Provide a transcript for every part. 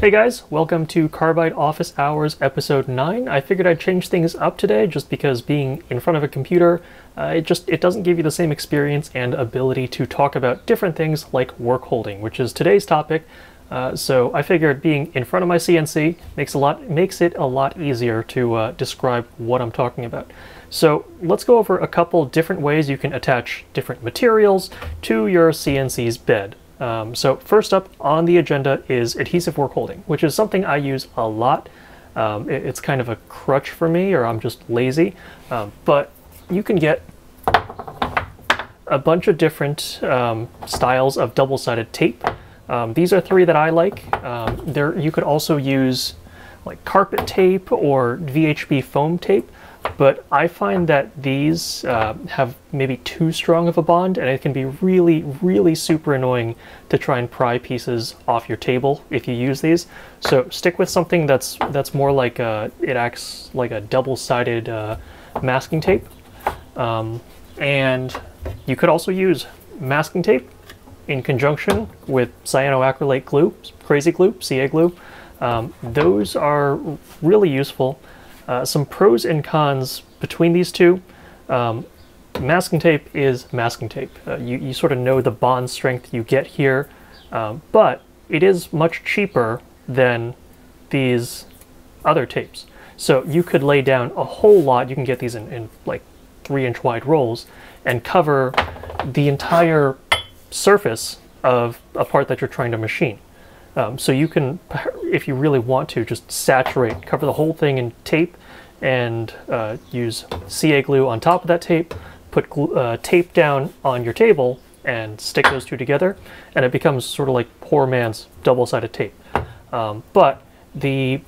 Hey guys, welcome to Carbide Office Hours episode 9. I figured I'd change things up today just because being in front of a computer, uh, it just it doesn't give you the same experience and ability to talk about different things like work holding, which is today's topic. Uh, so I figured being in front of my CNC makes a lot makes it a lot easier to uh, describe what I'm talking about. So let's go over a couple different ways you can attach different materials to your CNC's bed. Um, so first up on the agenda is adhesive work holding, which is something I use a lot. Um, it, it's kind of a crutch for me, or I'm just lazy. Um, but you can get a bunch of different um, styles of double-sided tape. Um, these are three that I like. Um, there, you could also use like carpet tape or VHB foam tape. But I find that these uh, have maybe too strong of a bond and it can be really, really super annoying to try and pry pieces off your table if you use these. So stick with something that's that's more like a, it acts like a double-sided uh, masking tape. Um, and you could also use masking tape in conjunction with cyanoacrylate glue, crazy glue, CA glue. Um, those are really useful. Uh, some pros and cons between these two. Um, masking tape is masking tape. Uh, you, you sort of know the bond strength you get here, um, but it is much cheaper than these other tapes. So you could lay down a whole lot, you can get these in, in like three inch wide rolls, and cover the entire surface of a part that you're trying to machine. Um, so you can, if you really want to, just saturate, cover the whole thing in tape and uh, use CA glue on top of that tape, put glue, uh, tape down on your table and stick those two together and it becomes sort of like poor man's double-sided tape. Um, but the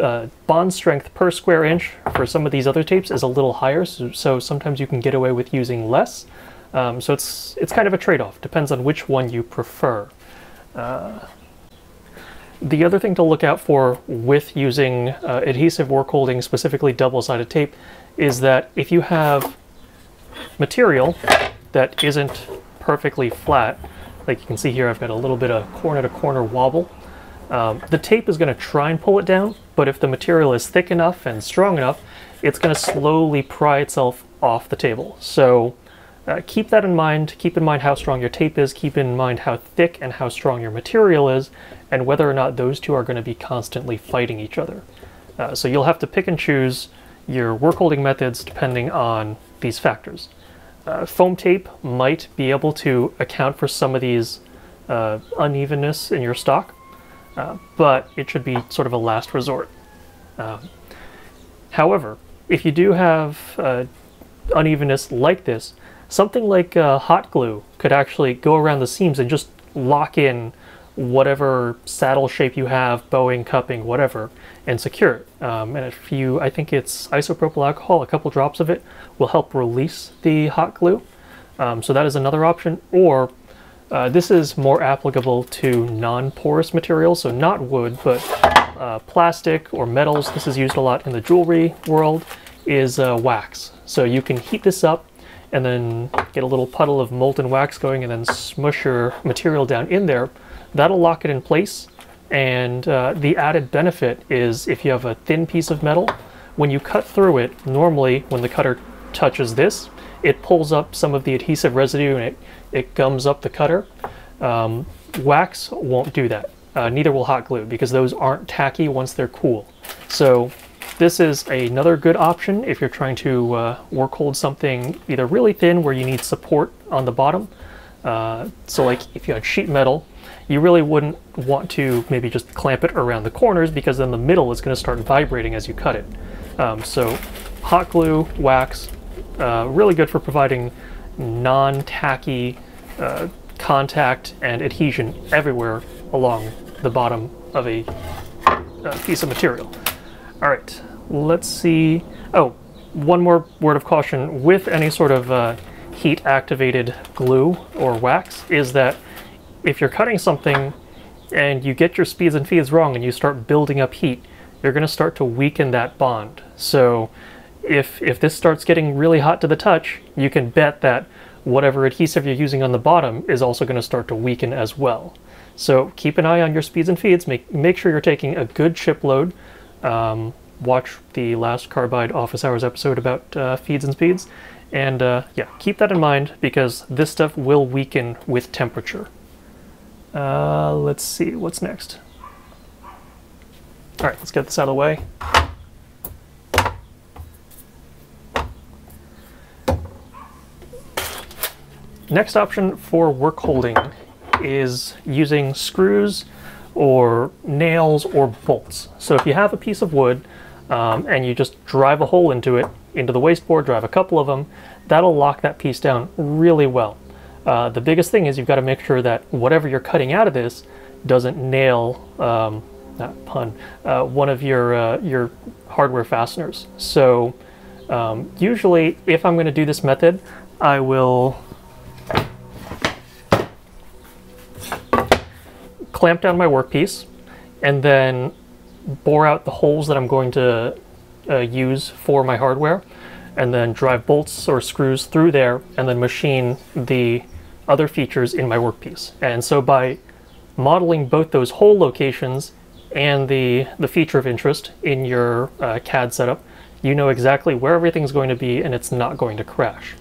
uh, bond strength per square inch for some of these other tapes is a little higher, so, so sometimes you can get away with using less. Um, so it's, it's kind of a trade-off, depends on which one you prefer. Uh, the other thing to look out for with using uh, adhesive work holding, specifically double-sided tape, is that if you have material that isn't perfectly flat, like you can see here I've got a little bit of corner-to-corner -corner wobble, um, the tape is going to try and pull it down, but if the material is thick enough and strong enough, it's going to slowly pry itself off the table. So uh, keep that in mind. Keep in mind how strong your tape is. Keep in mind how thick and how strong your material is, and whether or not those two are going to be constantly fighting each other. Uh, so you'll have to pick and choose your work holding methods depending on these factors. Uh, foam tape might be able to account for some of these uh, unevenness in your stock, uh, but it should be sort of a last resort. Um, however, if you do have uh, unevenness like this, something like uh, hot glue could actually go around the seams and just lock in whatever saddle shape you have, bowing, cupping, whatever, and secure it. Um, and if you, I think it's isopropyl alcohol, a couple drops of it will help release the hot glue. Um, so that is another option. Or uh, this is more applicable to non-porous materials, so not wood, but uh, plastic or metals. This is used a lot in the jewelry world, is uh, wax. So you can heat this up and then get a little puddle of molten wax going and then smush your material down in there. That'll lock it in place. And uh, the added benefit is if you have a thin piece of metal, when you cut through it, normally when the cutter touches this, it pulls up some of the adhesive residue and it, it gums up the cutter. Um, wax won't do that. Uh, neither will hot glue because those aren't tacky once they're cool. So this is another good option if you're trying to uh, work hold something either really thin where you need support on the bottom. Uh, so like if you had sheet metal, you really wouldn't want to maybe just clamp it around the corners because then the middle is going to start vibrating as you cut it. Um, so hot glue, wax, uh, really good for providing non-tacky uh, contact and adhesion everywhere along the bottom of a, a piece of material. All right, let's see. Oh, one more word of caution with any sort of uh, heat activated glue or wax is that if you're cutting something and you get your speeds and feeds wrong and you start building up heat, you're going to start to weaken that bond. So if, if this starts getting really hot to the touch, you can bet that whatever adhesive you're using on the bottom is also going to start to weaken as well. So keep an eye on your speeds and feeds. Make, make sure you're taking a good chip load. Um, watch the last Carbide office hours episode about uh, feeds and speeds. And uh, yeah, keep that in mind because this stuff will weaken with temperature. Uh, let's see, what's next? All right, let's get this out of the way. Next option for work holding is using screws or nails or bolts. So if you have a piece of wood um, and you just drive a hole into it, into the wasteboard, drive a couple of them, that'll lock that piece down really well. Uh, the biggest thing is you've got to make sure that whatever you're cutting out of this doesn't nail, um, not pun, uh, one of your, uh, your hardware fasteners. So um, usually if I'm going to do this method, I will clamp down my workpiece and then bore out the holes that I'm going to uh, use for my hardware and then drive bolts or screws through there and then machine the other features in my workpiece. And so by modeling both those hole locations and the, the feature of interest in your uh, CAD setup, you know exactly where everything's going to be and it's not going to crash.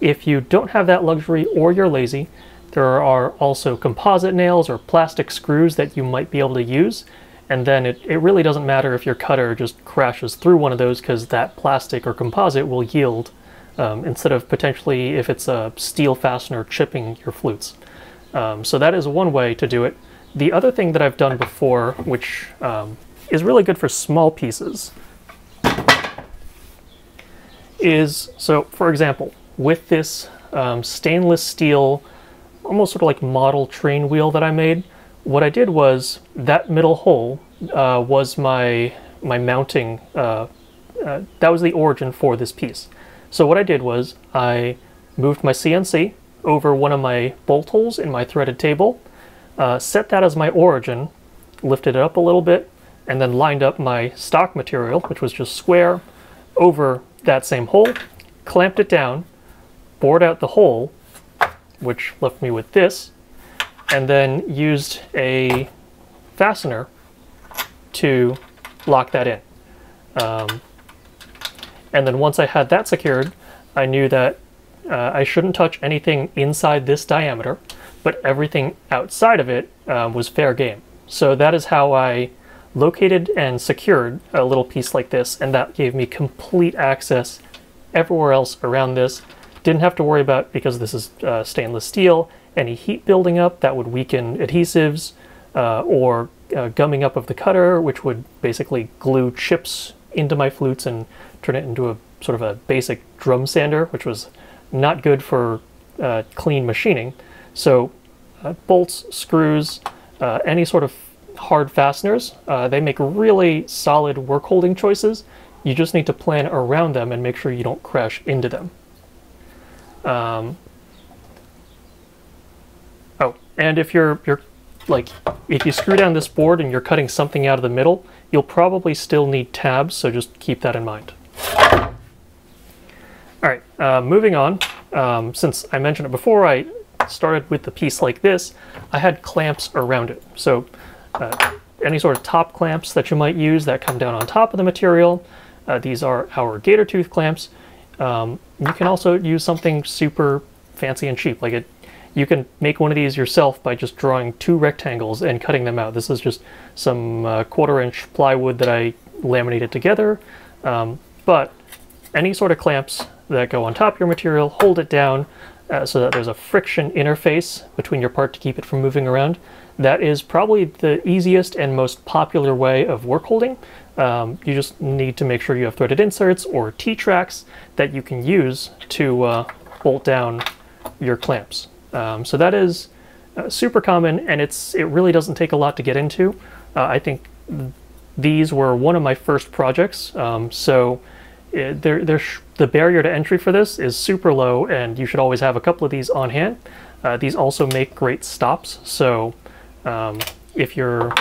If you don't have that luxury or you're lazy, there are also composite nails or plastic screws that you might be able to use. And then it, it really doesn't matter if your cutter just crashes through one of those because that plastic or composite will yield um, instead of potentially if it's a steel fastener chipping your flutes. Um, so that is one way to do it. The other thing that I've done before, which um, is really good for small pieces, is, so for example, with this um, stainless steel almost sort of like model train wheel that I made. What I did was that middle hole uh, was my my mounting. Uh, uh, that was the origin for this piece. So what I did was I moved my CNC over one of my bolt holes in my threaded table, uh, set that as my origin, lifted it up a little bit, and then lined up my stock material, which was just square, over that same hole, clamped it down, bored out the hole, which left me with this, and then used a fastener to lock that in. Um, and then once I had that secured, I knew that uh, I shouldn't touch anything inside this diameter, but everything outside of it um, was fair game. So that is how I located and secured a little piece like this, and that gave me complete access everywhere else around this didn't have to worry about, because this is uh, stainless steel, any heat building up that would weaken adhesives uh, or uh, gumming up of the cutter, which would basically glue chips into my flutes and turn it into a sort of a basic drum sander, which was not good for uh, clean machining. So uh, bolts, screws, uh, any sort of hard fasteners, they make really solid work holding choices. You just need to plan around them and make sure you don't crash into them. Um, and if you're you're like if you screw down this board and you're cutting something out of the middle, you'll probably still need tabs, so just keep that in mind. All right, uh, moving on. Um, since I mentioned it before, I started with the piece like this. I had clamps around it. So uh, any sort of top clamps that you might use that come down on top of the material. Uh, these are our gator tooth clamps. Um, you can also use something super fancy and cheap. Like it, you can make one of these yourself by just drawing two rectangles and cutting them out. This is just some uh, quarter inch plywood that I laminated together. Um, but any sort of clamps that go on top of your material, hold it down uh, so that there's a friction interface between your part to keep it from moving around. That is probably the easiest and most popular way of work holding. Um, you just need to make sure you have threaded inserts or T-tracks that you can use to uh, bolt down your clamps. Um, so that is uh, super common and it's it really doesn't take a lot to get into. Uh, I think these were one of my first projects, um, so it, uh, they're, they're the barrier to entry for this is super low and you should always have a couple of these on hand. Uh, these also make great stops, so um, if you're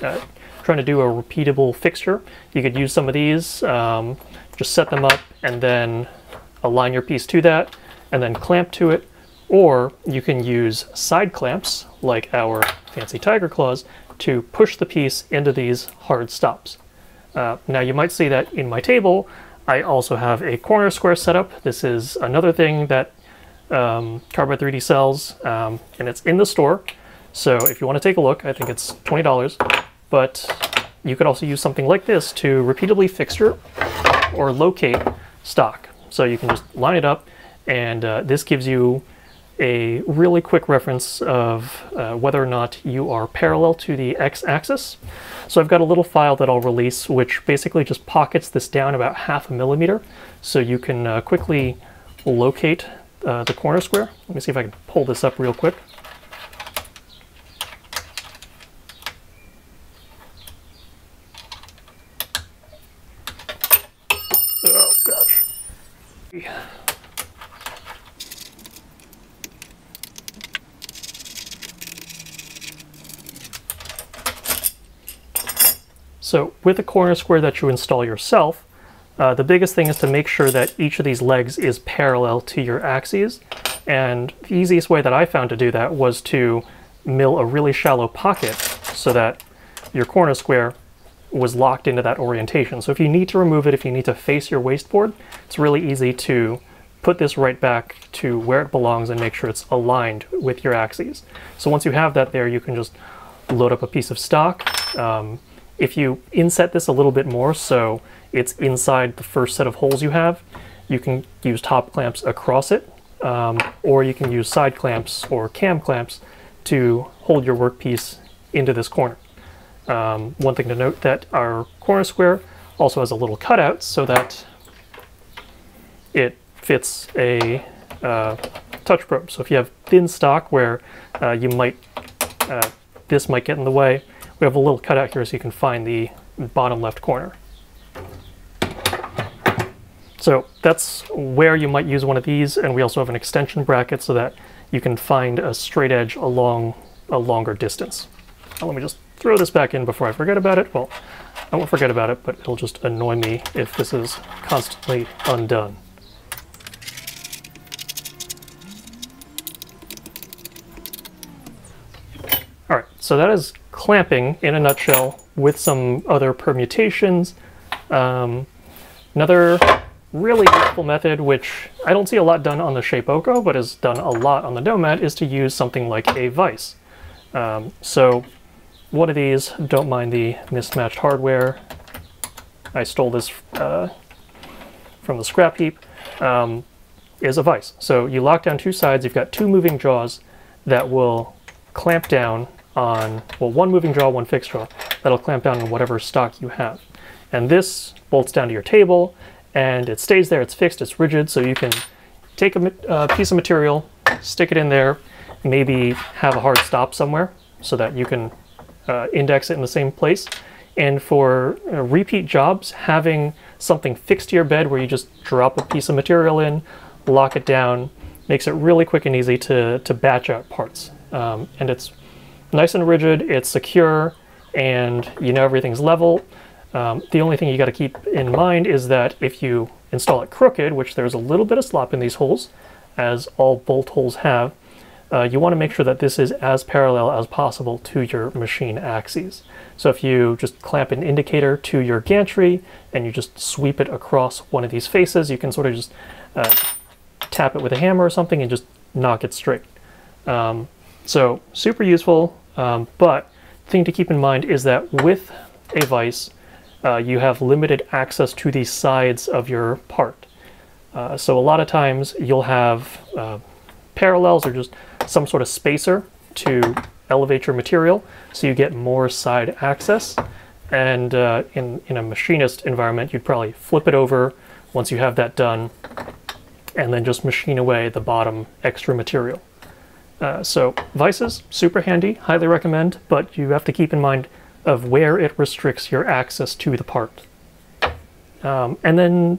uh, trying to do a repeatable fixture, you could use some of these, um, just set them up and then align your piece to that and then clamp to it. Or you can use side clamps like our fancy tiger claws to push the piece into these hard stops. Uh, now you might see that in my table, I also have a corner square setup. This is another thing that um, Carbide 3D sells, um, and it's in the store. So if you want to take a look, I think it's $20, but you could also use something like this to repeatedly fixture or locate stock. So you can just line it up, and uh, this gives you a really quick reference of uh, whether or not you are parallel to the x-axis. So I've got a little file that I'll release which basically just pockets this down about half a millimeter so you can uh, quickly locate uh, the corner square. Let me see if I can pull this up real quick. Oh gosh. So with a corner square that you install yourself, uh, the biggest thing is to make sure that each of these legs is parallel to your axes. And the easiest way that I found to do that was to mill a really shallow pocket so that your corner square was locked into that orientation. So if you need to remove it, if you need to face your wasteboard, it's really easy to put this right back to where it belongs and make sure it's aligned with your axes. So once you have that there, you can just load up a piece of stock, um, if you inset this a little bit more so it's inside the first set of holes you have, you can use top clamps across it, um, or you can use side clamps or cam clamps to hold your workpiece into this corner. Um, one thing to note that our corner square also has a little cutout so that it fits a uh, touch probe. So if you have thin stock where uh, you might, uh, this might get in the way, we have a little cutout here so you can find the bottom left corner. So that's where you might use one of these, and we also have an extension bracket so that you can find a straight edge along a longer distance. Now let me just throw this back in before I forget about it. Well, I won't forget about it, but it'll just annoy me if this is constantly undone. So that is clamping in a nutshell with some other permutations. Um, another really useful method, which I don't see a lot done on the Shapeoko, but is done a lot on the Nomad, is to use something like a vise. Um, so one of these, don't mind the mismatched hardware. I stole this uh, from the scrap heap, um, is a vise. So you lock down two sides, you've got two moving jaws that will clamp down on, well, one moving draw, one fixed draw. that'll clamp down on whatever stock you have. And this bolts down to your table, and it stays there, it's fixed, it's rigid, so you can take a uh, piece of material, stick it in there, maybe have a hard stop somewhere so that you can uh, index it in the same place. And for uh, repeat jobs, having something fixed to your bed where you just drop a piece of material in, lock it down, makes it really quick and easy to, to batch out parts. Um, and it's nice and rigid, it's secure, and you know everything's level. Um, the only thing you got to keep in mind is that if you install it crooked, which there's a little bit of slop in these holes, as all bolt holes have, uh, you want to make sure that this is as parallel as possible to your machine axes. So if you just clamp an indicator to your gantry and you just sweep it across one of these faces, you can sort of just uh, tap it with a hammer or something and just knock it straight. Um, so super useful, um, but thing to keep in mind is that with a vise, uh, you have limited access to the sides of your part. Uh, so a lot of times you'll have uh, parallels or just some sort of spacer to elevate your material so you get more side access. And uh, in, in a machinist environment, you'd probably flip it over once you have that done and then just machine away the bottom extra material. Uh, so vices, super handy, highly recommend, but you have to keep in mind of where it restricts your access to the part. Um, and then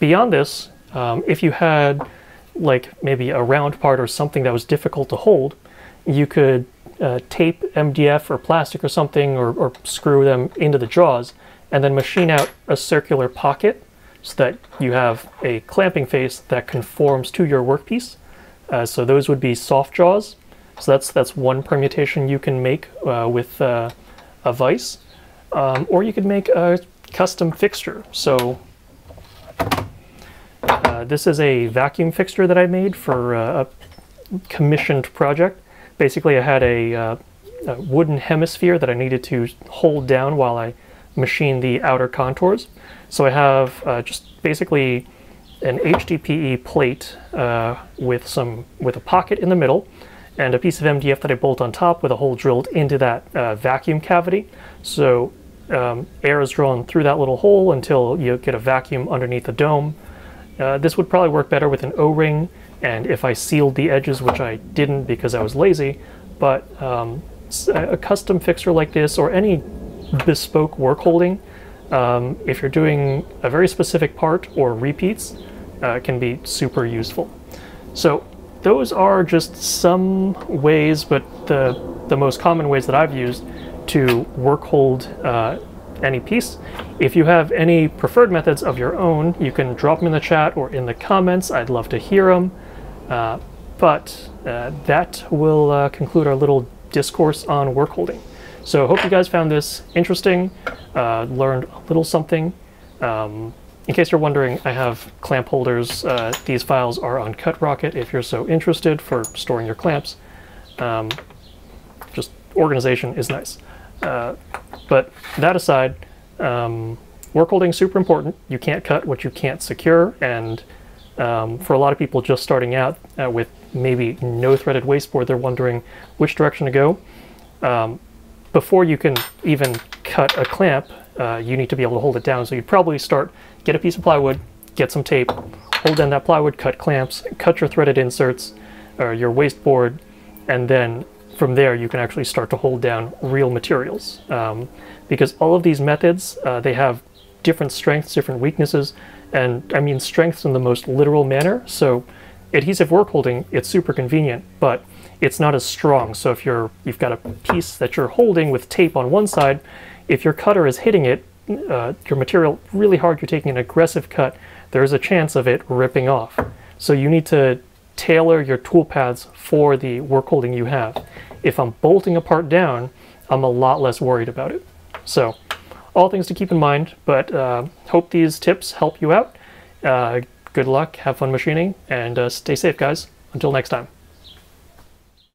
beyond this, um, if you had like maybe a round part or something that was difficult to hold, you could uh, tape MDF or plastic or something or, or screw them into the jaws and then machine out a circular pocket so that you have a clamping face that conforms to your workpiece uh, so those would be soft jaws. So that's that's one permutation you can make uh, with uh, a vise, um, or you could make a custom fixture. So uh, this is a vacuum fixture that I made for uh, a commissioned project. Basically, I had a, uh, a wooden hemisphere that I needed to hold down while I machine the outer contours. So I have just basically an HDPE plate uh, with some with a pocket in the middle and a piece of MDF that I bolt on top with a hole drilled into that uh, vacuum cavity. So um, air is drawn through that little hole until you get a vacuum underneath the dome. Uh, this would probably work better with an O-ring and if I sealed the edges, which I didn't because I was lazy, but um, a custom fixture like this or any bespoke work holding, um, if you're doing a very specific part or repeats, uh, can be super useful. So those are just some ways, but the, the most common ways that I've used to work hold uh, any piece. If you have any preferred methods of your own, you can drop them in the chat or in the comments. I'd love to hear them. Uh, but uh, that will uh, conclude our little discourse on work holding. So hope you guys found this interesting, uh, learned a little something. Um, in case you're wondering, I have clamp holders. Uh, these files are on CutRocket if you're so interested for storing your clamps. Um, just organization is nice. Uh, but that aside, um, work holding is super important. You can't cut what you can't secure, and um, for a lot of people just starting out uh, with maybe no threaded wasteboard, they're wondering which direction to go. Um, before you can even cut a clamp, uh, you need to be able to hold it down. So you'd probably start, get a piece of plywood, get some tape, hold down that plywood, cut clamps, cut your threaded inserts, or your waste board, and then from there you can actually start to hold down real materials. Um, because all of these methods, uh, they have different strengths, different weaknesses, and I mean strengths in the most literal manner. So adhesive work holding, it's super convenient, but it's not as strong. So if you're you've got a piece that you're holding with tape on one side, if your cutter is hitting it, uh, your material really hard, you're taking an aggressive cut, there's a chance of it ripping off. So you need to tailor your tool paths for the work holding you have. If I'm bolting a part down, I'm a lot less worried about it. So all things to keep in mind, but uh, hope these tips help you out. Uh, good luck, have fun machining, and uh, stay safe, guys. Until next time.